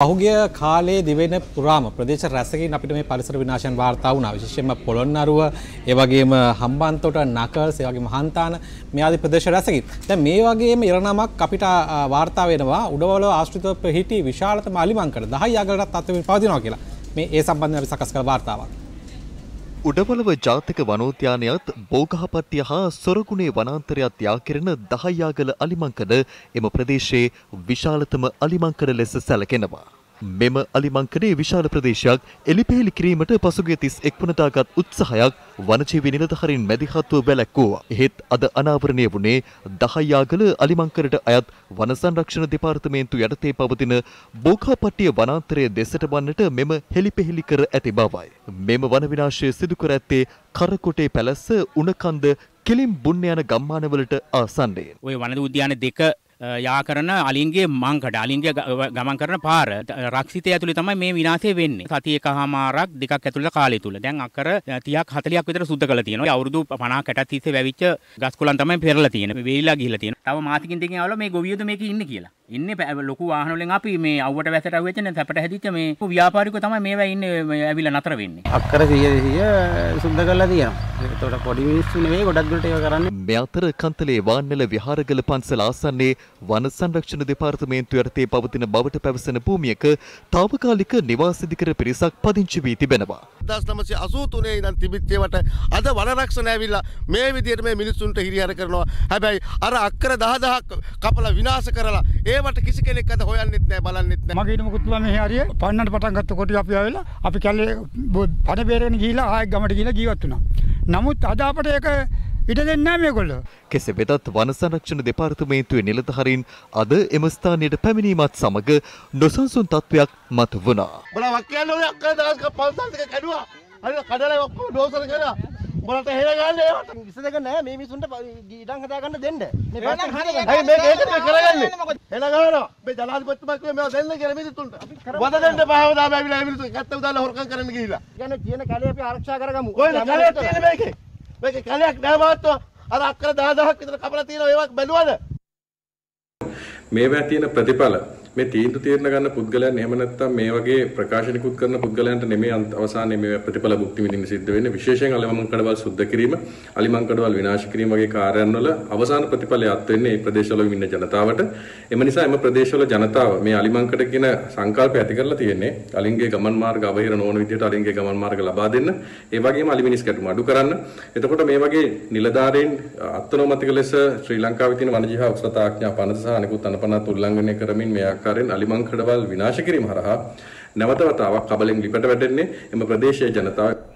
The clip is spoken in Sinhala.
පහුගිය කාලේ දිවෙන පුරාම ප්‍රදේශ රැසකින් අපිට මේ පරිසර විනාශයන් වාර්තා වුණා. විශේෂයෙන්ම පොළොන්නරුව ඒ වගේම හම්බන්තොට නකල්ස් ඒ වගේම හන්තාන මේ ආදී ප්‍රදේශ රැසකින්. දැන් මේ වගේම ඉරණමක් අපිට ආ, වාර්තා වෙනවා. උඩවල ආශ්‍රිතව පිහිටි විශාලතම අලිමංකඩ 10 යගලටත් තත්ත්වෙමින් පවතිනවා කියලා. මේ ඒ සම්බන්ධයෙන් අපි සකස් කළ වාර්තාවක්. උඩවලව ජාතික වනෝද්‍යානයත් බෝගහපට්ටිය හා සොරගුණේ වනාන්තරයත් යා කෙරෙන දහයාගල අලිමංකඩ එම ප්‍රදේශයේ විශාලතම අලිමංකඩ ලෙස සැලකෙනවා. මෙම අලිමංකඩේ විශාල ප්‍රදේශයක් එලිපෙහෙලි කිරීමට පසුගිය තිස් එක් වනදාගත් උත්සාහයක් වනජීවි නිලධහරින් මැදිහත්ව බැලැක්වුවා. එහෙත් අද අනාවරණය වුණේ දහයාගල අලිමංකරට අයත් වන සංරක්ෂණ දෙපාර්තමේන්තු යටතේ පවතින බෝකාපට්ටිය වනාන්තරය දෙසට වන්නට මෙම හෙළිපෙහෙලි කර ඇති බවයි. මෙම වන විනාශය සිදු කර ඇත්තේ කරකොටේ පැලැස්ස උණකන්ද කෙලිම් බුන්න යන ගම්මානවලට ආසන්නයෙන්. ඔය වනද උද්‍යාන දෙක අ, යා කරන අලින්ගේ මංකට අලින්ගේ ග- ගමන් කරන පාර රක්ෂිතය ඇතුළේ තමයි මේ විනාශය වෙන්නේ. සතිය එකහමාරක් දෙකක් ඇතුළත කාලය තුල. දැන් අක්කර 30ක් 40ක් විතර සුද්ධ කරලා තියෙනවා. අවුරුදු 50කට තිස්සේ වැවිච්ච ගස් කොළන් තමයි පෙරලා තියෙන්නේ. වේලිලා ගිහිලා තියෙනවා. තව මාසිකින් දෙකකින් ආවල මේ ගොවියෝද මේකේ ඉන්නේ කියලා. ඉන්නේ පෑ- ලොකු වාහන වලින් අපි මේ අවුවට වැසට අහුවෙච්ච නේ සැපට හැදිච්ච මේ ව්‍යාපාරිකයෝ තමයි මේවා ඉන්නේ මේ ඇවිල්ලා නතර වෙන්නේ. අක්කර සිය සිය සුද්ධ කරලා තියෙනවා. එතකොට පොඩි මිනිස්සු නෙවෙයි ගොඩක් දුරට ඒක කරන්නේ. මේ අතර කන්තලේ වාන්නල විහාරගල පන්සල ආසන්නේ වන සංරක්ෂණ දෙපාර්තමේන්තු යටතේ පවතින බවට පැවසෙන භූමියක තාවකාලික නිවාස ඉදිකර පිරිසක් පදිංචි වී තිබෙනවා. දස් නමසය අසූ තුනේ ඉදන් තිබිච්චේවට අද වනරක්ෂණ ඇවිල්ලා මේ විදියට මේ මිනිස්සුන්ට හිරිහර කරනවා හැබැයි අර අක්කර දහදහක් කපල විනාශ කරලා ඒවට කිසි කෙනෙක් අද හොයන්නෙත් නෑ බලන්නෙත් නෑ මගේ මුකුත්තුව මේ හරිය පන්නට පටන් ගත්ත කොට අපි ආවෙලා අපි කැලේ පණ බේරගෙන ගිහිලා ආයෙ ගමට ගිහිලා ජීවත් වුණා. නමුත් අද අපට ඒක ඉඩ දෙන්නේ නැහැ මේගොල්ලෝ. කෙසේ වෙතත් වන සංරක්ෂණ දෙපාර්තමේන්තුවේ නිලධහරින් අද එම ස්ථානයට පැමිණීමත් සමග නොසන්සුන් තත්ත්වයක් මත වුණා. බල වක්කයන්න ඕනේ අක්කර දහස්ක පන්සල්ක කැඩුවා අර කඩලා ඔක්කොම ඩෝසර කරා බලට හෙලගන්න ඒවට විසඳක නෑ. මේ මිනිසුන්ට ඉඩම් හදාගන්න දෙන්න. මේ පැත්තෙන් හරියට. ඇයි මේක ඒකද මේ කරගන්නේ. හෙලගන්නවා මේ ජනාධිපතිතුමා කිව්වේ මේවා දෙන්න කියලා මිනිස්සුන්ට. වද දෙන්න බෑවදා බෑවිලා මේ මිනිස්සු කැත්ත උදාලා හොරකම් කරන්න ගිහිල්ලා. කියන්නේ තියෙන කැලේ අපි ආරක්ෂා කරගමු. කොහෙද කැලයක් තියෙන්නේ මේකේ. මේකේ කැලයක් නෑ මාත්ව අර අක්කර 10000ක් විතර කපලා තියෙනවා. ඒවක් බැලුවද? මේවා තියෙන ප්‍රතිඵල මේ තීන්දුව తీරන ගන්න පුද්ගලයන් එහෙම නැත්නම් මේ වගේ ප්‍රකාශනිකුත් කරන පුද්ගලයන්ට නෙමෙයි අන්ත- අවසානයේ මේ ප්‍රතිඵල භුක්ති විඳින්න සිද්ධ වෙන්නේ. විශේෂයෙන් අලිමං කඩවල් සුද්ධ කිරීම අලිමං කඩවල් විනාශ කිරීම වගේ කාර්යයන් වල අවසාන ප්‍රතිඵලය අත් වෙන්නේ මේ ප්‍රදේශවල ඉන්න ජනතාවට. එම නිසා එම ප්‍රදේශවල ජනතාව මේ අලිමංකඩ කියන සංකල්පය ඇති කරලා තියෙන්නේ. අලින්ගේ ගමන් මාර්ග අවහිර නොවන විදිහට අලින්ගේ ගමන් මාර්ග ලබා දෙන්න. ඒ වගේම අලි මිනිස් කැටුම අඩු කරන්න. එතකොට මේ වගේ නිලධාරීන් අත්නෝමතික ලෙස ශ්‍රී ලංකාවේ තියෙන වනජීව උසත ආඥා පනත සහ අනිකුත් අනපනත් උල්ලංඝනය කරමින් මේ ආකාරයෙන් අලිමංකඩවල් විනාශ කිරීම හරහා නැවත වතාවක් කබලෙන් ලිපට වැටෙන්නේ එම ප්‍රදේශයේ ජනතාව